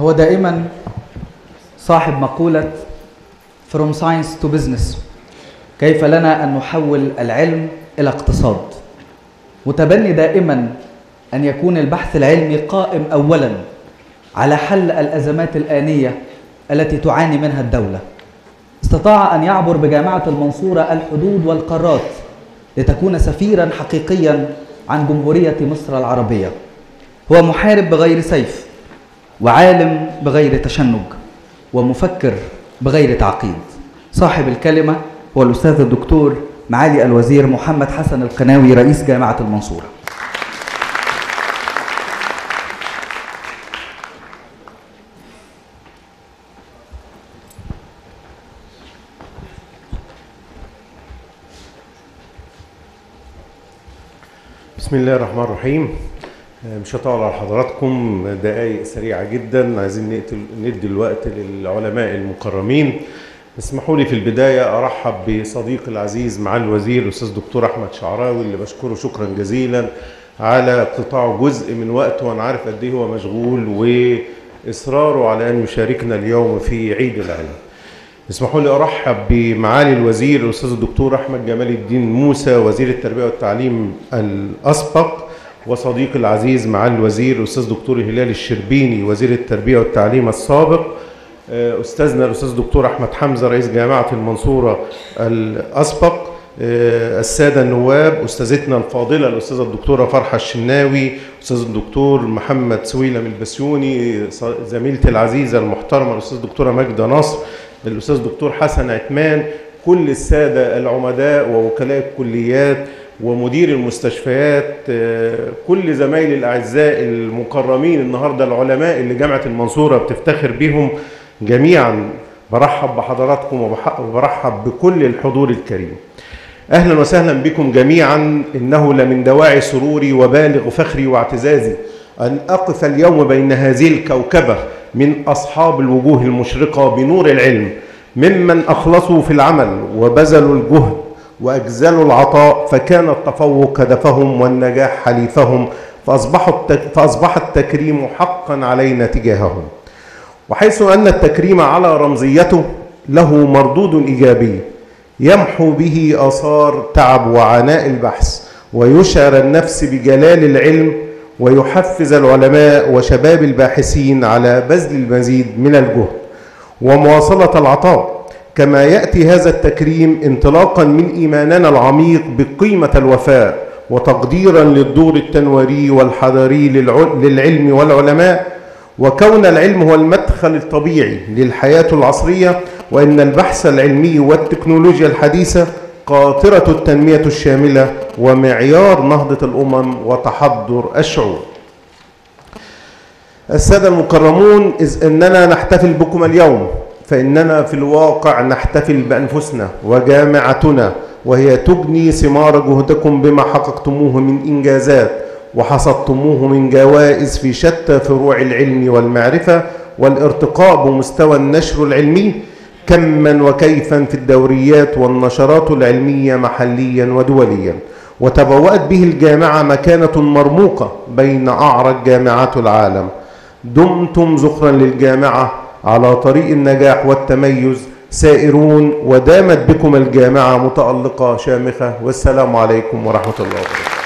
هو دائما صاحب مقولة From Science to Business كيف لنا أن نحول العلم إلى اقتصاد؟ متبني دائما أن يكون البحث العلمي قائم أولا على حل الأزمات الآنية التي تعاني منها الدولة. استطاع أن يعبر بجامعة المنصورة الحدود والقارات لتكون سفيرا حقيقيا عن جمهورية مصر العربية. هو محارب بغير سيف. وعالم بغير تشنج ومفكر بغير تعقيد. صاحب الكلمة هو الأستاذ الدكتور معالي الوزير محمد حسن القناوي رئيس جامعة المنصورة. بسم الله الرحمن الرحيم. مش هطول على حضراتكم دقايق سريعة جدا. عايزين نقتل ندي الوقت للعلماء المكرمين اسمحوا لي في البداية أرحب بصديقي العزيز معالي الوزير الأستاذ دكتور أحمد شعراوي اللي بشكره شكرا جزيلا على اقتطاعه جزء من وقته. وأنا عارف قد إيه هو مشغول وإصراره على أن يشاركنا اليوم في عيد العلم. اسمحوا لي أرحب بمعالي الوزير الاستاذ الدكتور أحمد جمال الدين موسى وزير التربية والتعليم الأسبق وصديقي العزيز معالي الوزير الاستاذ دكتور هلال الشربيني وزير التربية والتعليم السابق. أستاذنا الأستاذ الدكتور أحمد حمزة رئيس جامعة المنصورة الأسبق. السادة النواب أستاذتنا الفاضلة الأستاذة الدكتورة فرحة الشناوي أستاذ الدكتور محمد سويلم البسيوني زميلتي العزيزة المحترمة الأستاذ الدكتوره ماجدة نصر الأستاذ دكتور حسن عثمان كل السادة العمداء ووكلاء الكليات. ومدير المستشفيات كل زمايلي الأعزاء المكرمين النهارده العلماء اللي جامعة المنصورة بتفتخر بهم جميعا. برحب بحضراتكم وبرحب بكل الحضور الكريم. أهلا وسهلا بكم جميعا. إنه لمن دواعي سروري وبالغ فخري واعتزازي أن أقف اليوم بين هذه الكوكبة من أصحاب الوجوه المشرقة بنور العلم. ممن أخلصوا في العمل وبذلوا الجهد وأجزلوا العطاء فكان التفوق هدفهم والنجاح حليفهم فأصبح, فأصبح التكريم حقا علينا تجاههم. وحيث أن التكريم على رمزيته له مردود إيجابي يمحو به آثار تعب وعناء البحث ويشعر النفس بجلال العلم ويحفز العلماء وشباب الباحثين على بذل المزيد من الجهد. ومواصلة العطاء كما يأتي هذا التكريم انطلاقا من إيماننا العميق بقيمة الوفاء وتقديرا للدور التنويري والحضاري للعلم والعلماء وكون العلم هو المدخل الطبيعي للحياة العصرية وإن البحث العلمي والتكنولوجيا الحديثة قاطرة التنمية الشاملة ومعيار نهضة الأمم وتحضر الشعوب. السادة المكرمون إذ أننا نحتفل بكم اليوم فإننا في الواقع نحتفل بأنفسنا وجامعتنا وهي تجني ثمار جهدكم بما حققتموه من إنجازات وحصدتموه من جوائز في شتى فروع العلم والمعرفة والارتقاء بمستوى النشر العلمي كما وكيفا في الدوريات والنشرات العلمية محليا ودوليا. وتبوأت به الجامعة مكانة مرموقة بين أعرق جامعات العالم. دمتم ذخرا للجامعة على طريق النجاح والتميز سائرون ودامت بكم الجامعة متألقة شامخة. والسلام عليكم ورحمة الله وبركاته.